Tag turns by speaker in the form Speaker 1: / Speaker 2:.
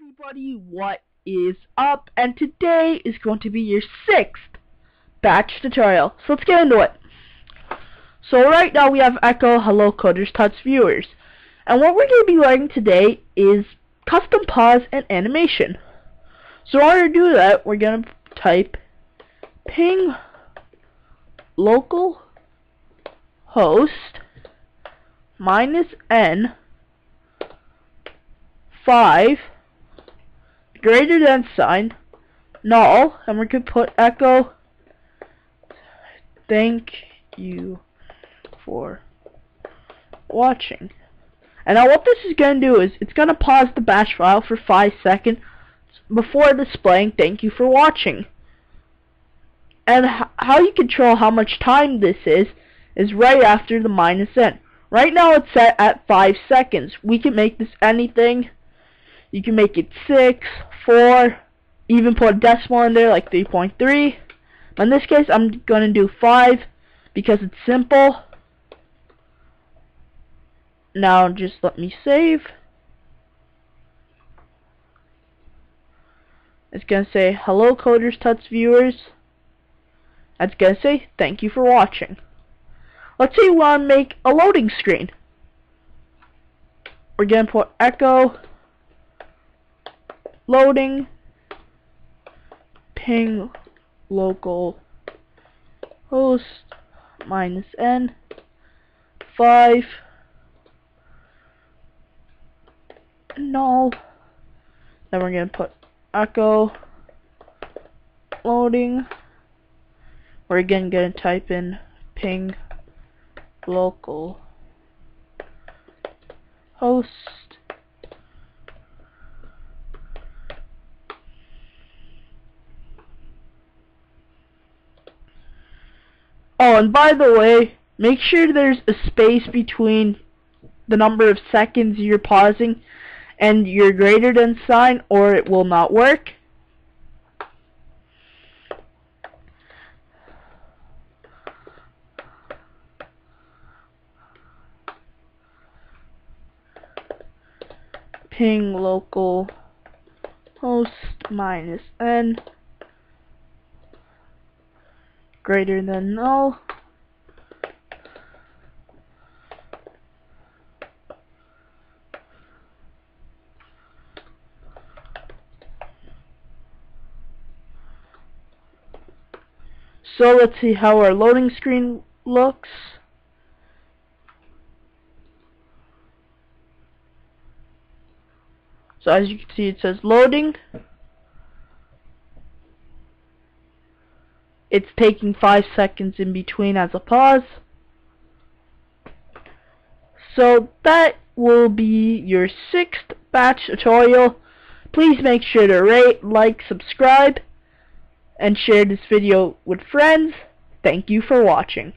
Speaker 1: everybody, what is up? And today is going to be your sixth batch tutorial. So let's get into it. So right now we have Echo Hello Coderztuts viewers. And what we're going to be learning today is custom pause and animation. So in order to do that, we're going to type ping local host minus n 5 greater than sign null and we could put echo. Thank you for watching. And now what this is going to do is it's going to pause the batch file for 5 seconds before displaying thank you for watching. And how you control how much time this is is right after the minus n. Right now it's set at 5 seconds. We can make this anything you can make it 6, 4, even put a decimal in there like 3.3. But in this case, I'm going to do 5 because it's simple. Now just let me save. It's going to say, hello Coderztuts viewers. It's going to say, thank you for watching. Let's say we want to make a loading screen. We're going to put echo loading. Ping local host minus n. 5 null. Then we're going to put echo loading. We're again going to type in ping local host Oh, and by the way, make sure there's a space between the number of seconds you're pausing and your greater than sign or it will not work. Ping local host minus n greater than null. So let's see how our loading screen looks. So as you can see it says loading. It's taking 5 seconds in between as a pause. So that will be your sixth batch tutorial. Please make sure to rate, like, subscribe, and share this video with friends. Thank you for watching.